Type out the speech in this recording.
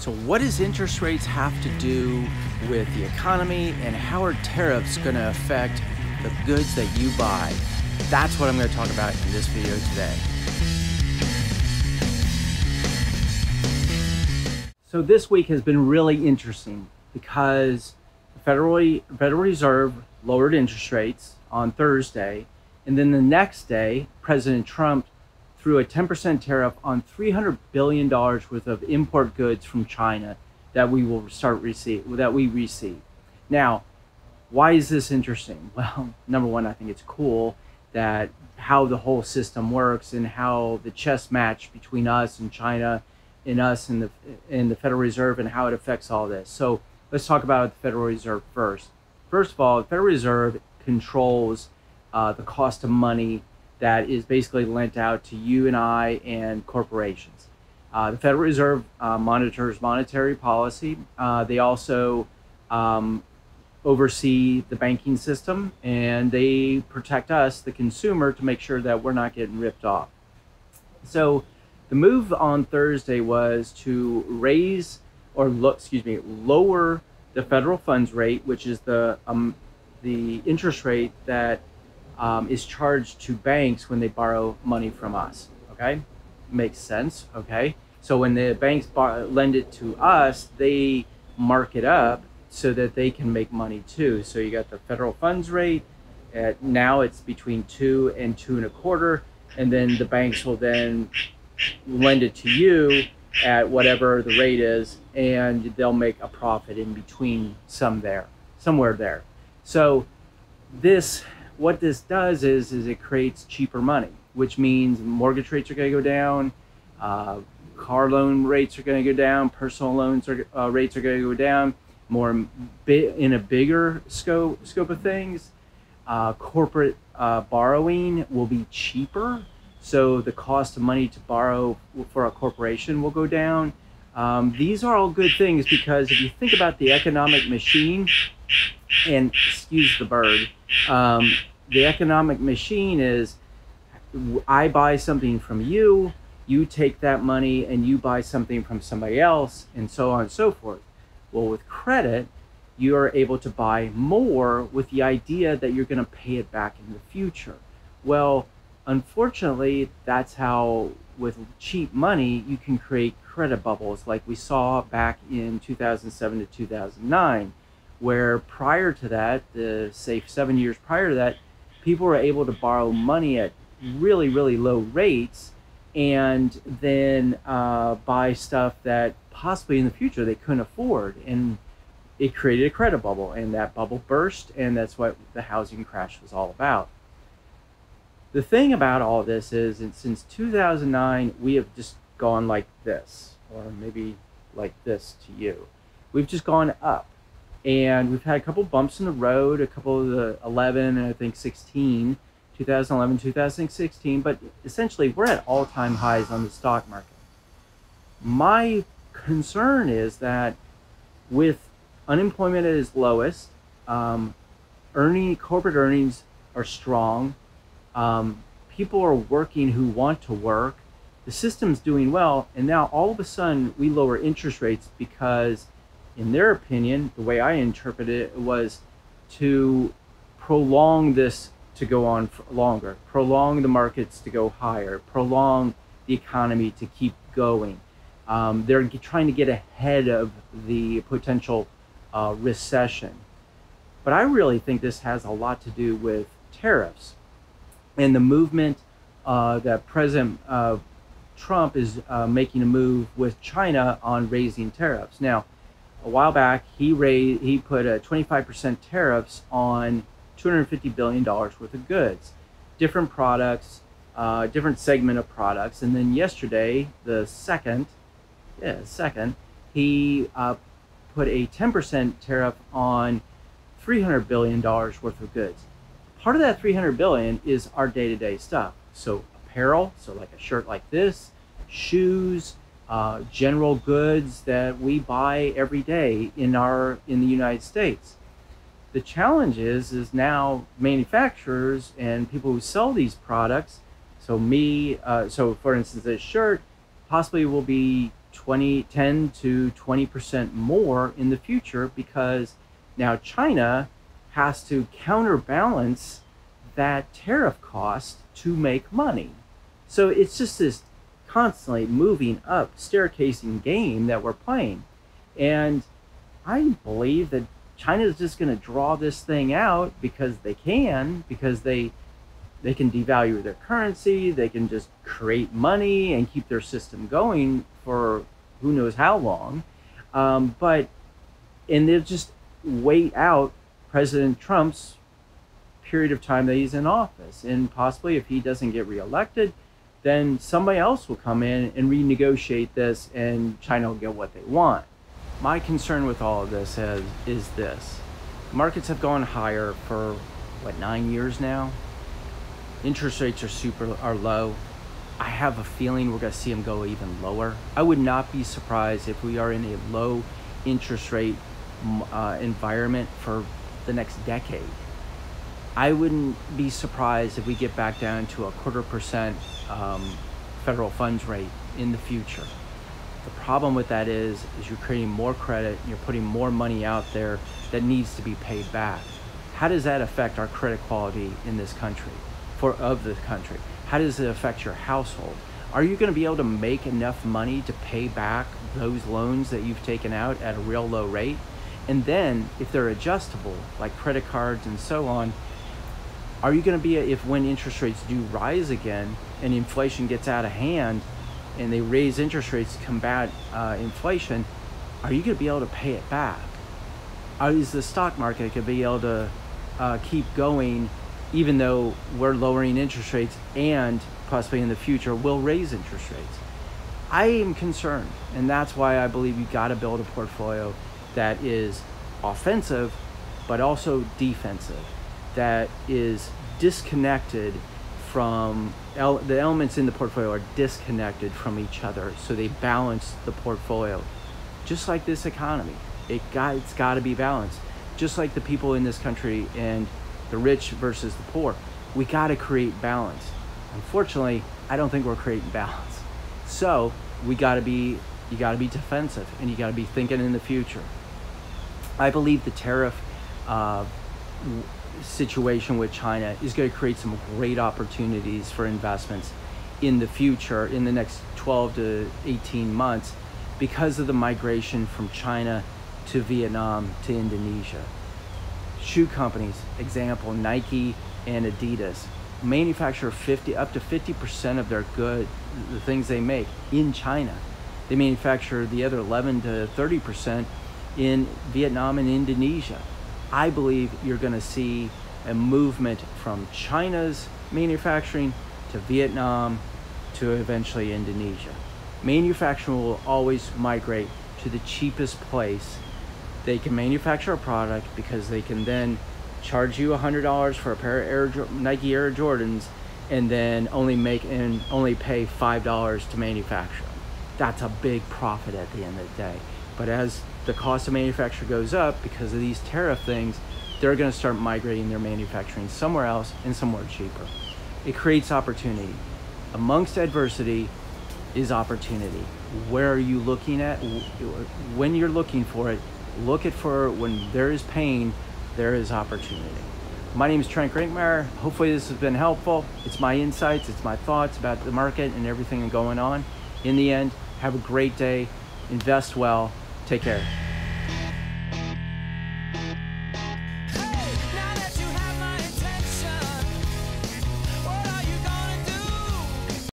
So, what does interest rates have to do with the economy, and how are tariffs going to affect the goods that you buy? That's what I'm going to talk about in this video today. So, this week has been really interesting because the Federal, Federal Reserve lowered interest rates on Thursday, and then the next day, President Trump threw a 10% tariff on $300 billion worth of import goods from China that we will start receive that we receive. Now, why is this interesting? Well, number one, I think it's cool that how the whole system works and how the chess match between us and China and us and the and the Federal Reserve and how it affects all this. So let's talk about the Federal Reserve first. First of all, the Federal Reserve controls uh, the cost of money that is basically lent out to you and I and corporations. Uh, the Federal Reserve uh, monitors monetary policy. Uh, they also um, oversee the banking system and they protect us, the consumer, to make sure that we're not getting ripped off. So the move on Thursday was to raise or excuse me, lower the federal funds rate, which is the um, the interest rate that um, is charged to banks when they borrow money from us. Okay, makes sense. Okay, so when the banks bar- lend it to us, they mark it up so that they can make money too. So you got the federal funds rate. At now it's between two and two and a quarter, and then the banks will then lend it to you at whatever the rate is, and they'll make a profit in between some there, somewhere there. So this what this does is is it creates cheaper money, which means mortgage rates are going to go down, uh, car loan rates are going to go down, personal loans are, uh, rates are going to go down. More in a bigger scope scope of things, uh, corporate uh, borrowing will be cheaper, so the cost of money to borrow for a corporation will go down. Um, these are all good things because if you think about the economic machine, and excuse the bird, um, the economic machine is I buy something from you, you take that money and you buy something from somebody else, and so on and so forth. Well, with credit, you are able to buy more with the idea that you're going to pay it back in the future. Well, unfortunately, that's how, with cheap money, you can create credit bubbles like we saw back in 2007 to 2009, where prior to that, the say seven years prior to that, people were able to borrow money at really, really low rates and then uh, buy stuff that possibly in the future they couldn't afford. And it created a credit bubble, and that bubble burst, and that's what the housing crash was all about. The thing about all this is, since 2009, we have just gone like this, or maybe like this to you. We've just gone up and we've had a couple bumps in the road, a couple of the 11 and I think 16, 2011, 2016, but essentially we're at all time highs on the stock market. My concern is that with unemployment at its lowest, um, earning corporate earnings are strong, um, people are working who want to work, the system's doing well, and now all of a sudden we lower interest rates because in their opinion, the way I interpret it was to prolong this to go on longer, prolong the markets to go higher, prolong the economy to keep going. Um, they're trying to get ahead of the potential uh, recession. But I really think this has a lot to do with tariffs and the movement uh, that President uh, Trump is uh, making a move with China on raising tariffs. Now, a while back, he raised, he put a 25% tariffs on 250 billion dollars worth of goods, different products, uh, different segment of products, and then yesterday, the second, yeah, second, he uh, put a 10% tariff on 300 billion dollars worth of goods. Part of that 300 billion is our day-to-day stuff. So apparel, so like a shirt like this, shoes, uh, general goods that we buy every day in our in the United States. The challenge is is now manufacturers and people who sell these products. So me, uh, so for instance, this shirt possibly will be 20, 10 to 20% more in the future because now China has to counterbalance that tariff cost to make money. So it's just this constantly moving up staircasing game that we're playing. And I believe that China is just going to draw this thing out because they can, because they they can devalue their currency, they can just create money and keep their system going for who knows how long. Um, but and they'll just wait out President Trump's period of time that he's in office, and possibly if he doesn't get reelected, then somebody else will come in and renegotiate this, and China will get what they want. My concern with all of this is, is this markets have gone higher for what nine years now. Interest rates are super are low. I have a feeling we're going to see them go even lower. I would not be surprised if we are in a low interest rate uh, environment for the next decade. I wouldn't be surprised if we get back down to a quarter percent um, federal funds rate in the future. The problem with that is, is you're creating more credit, you're putting more money out there that needs to be paid back. How does that affect our credit quality in this country, for of the country? How does it affect your household? Are you going to be able to make enough money to pay back those loans that you've taken out at a real low rate? And then, if they're adjustable, like credit cards and so on, are you going to be, if when interest rates do rise again and inflation gets out of hand, and they raise interest rates to combat uh, inflation, are you going to be able to pay it back? Are, is the stock market going to be able to uh, keep going even though we're lowering interest rates and possibly in the future will raise interest rates? I am concerned, and that's why I believe you got to build a portfolio that is offensive but also defensive, that is disconnected from el- the elements in the portfolio are disconnected from each other, so they balance the portfolio. Just like this economy, it got it's got to be balanced. Just like the people in this country and the rich versus the poor, we got to create balance. Unfortunately, I don't think we're creating balance. So we got to be you got to be defensive and you got to be thinking in the future. I believe the tariff uh, situation with China is going to create some great opportunities for investments in the future, in the next 12 to 18 months, because of the migration from China to Vietnam to Indonesia. Shoe companies, example, Nike and Adidas, manufacture 50 up to 50% of their good the things they make in China. They manufacture the other 11 to 30% in Vietnam and Indonesia. I believe you're going to see a movement from China's manufacturing to Vietnam to eventually Indonesia. Manufacturing will always migrate to the cheapest place they can manufacture a product because they can then charge you $100 for a pair of Air, Nike Air Jordans and then only make and only pay $5 to manufacture them. That's a big profit at the end of the day. But as the cost of manufacture goes up because of these tariff things, they're going to start migrating their manufacturing somewhere else and somewhere cheaper. It creates opportunity. Amongst adversity is opportunity. Where are you looking at? When you're looking for it, look at for when there is pain, there is opportunity. My name is Trent Grinkmeyer. Hopefully this has been helpful. It's my insights, it's my thoughts about the market and everything going on. In the end, have a great day, invest well, Take care.